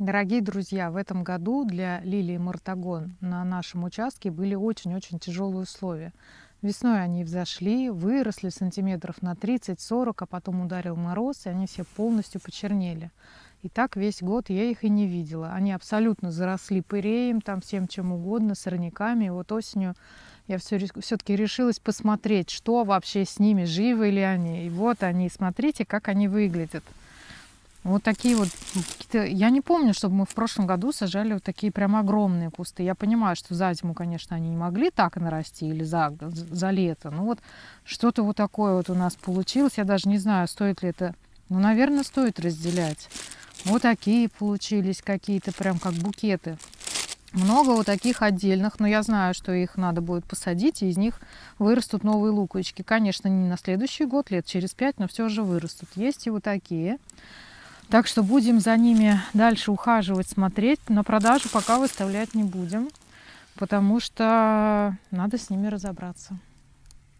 Дорогие друзья, в этом году для лилии Мартагон на нашем участке были очень-очень тяжелые условия. Весной они взошли, выросли сантиметров на 30-40, а потом ударил мороз, и они все полностью почернели. И так весь год я их и не видела. Они абсолютно заросли пыреем, там всем чем угодно, сорняками. И вот осенью я все-таки решилась посмотреть, что вообще с ними, живы ли они. И вот они, смотрите, как они выглядят. Вот такие вот Я не помню, чтобы мы в прошлом году сажали вот такие прям огромные кусты. Я понимаю, что за зиму, конечно, они не могли так нарасти или за, за лето. Ну вот что-то вот такое вот у нас получилось. Я даже не знаю, стоит ли это... Ну, наверное, стоит разделять. Вот такие получились какие-то прям как букеты. Много вот таких отдельных, но я знаю, что их надо будет посадить, и из них вырастут новые луковички. Конечно, не на следующий год, лет через пять, но все же вырастут. Есть и вот такие. Так что будем за ними дальше ухаживать, смотреть. На продажу пока выставлять не будем, потому что надо с ними разобраться.